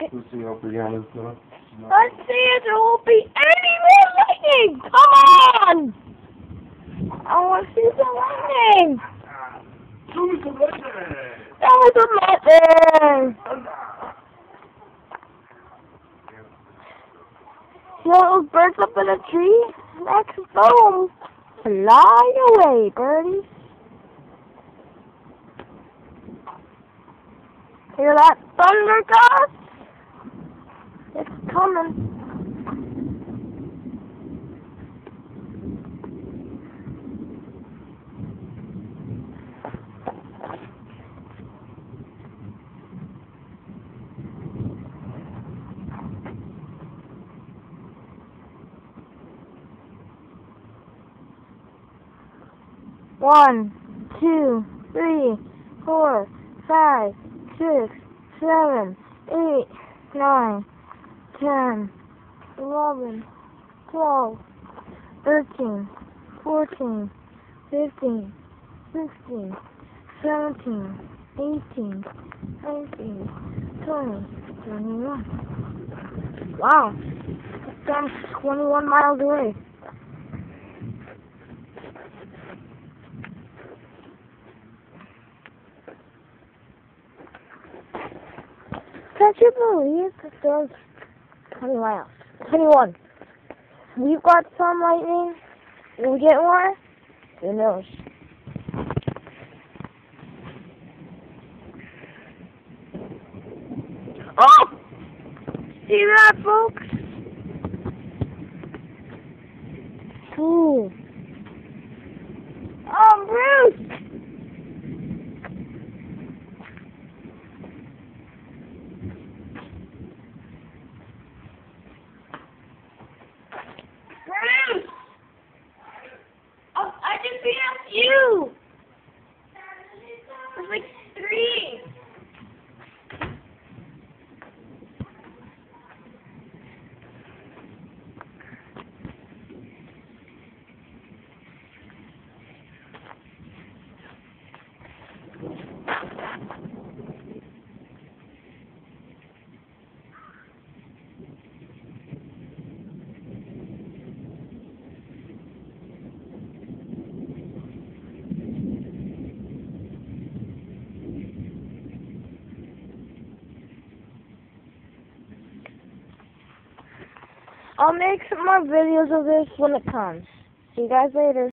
Let's see how Brianna's doing. Let's see if there will be any more lightning! Come on! I want to see some lightning! Who's the lightning? That was a lightning! See those birds up in a tree? Next, boom! Fly away, birdies! Hear that thunder, guys? It's coming. One, two, three, four, five, six, seven, eight, nine, ten, eleven, twelve, thirteen, fourteen, fifteen, sixteen, seventeen, eighteen, nineteen, twenty, twenty-one. Wow, that's 21 miles away. Can't you believe that there's 20 miles? 21. We've got some lightning. Will we get more? Who knows? Oh! See that, folks? Ooh. Um, oh, Bruce! Bruce! Oh, I just asked you! There's like three! I'll make some more videos of this when it comes. See you guys later.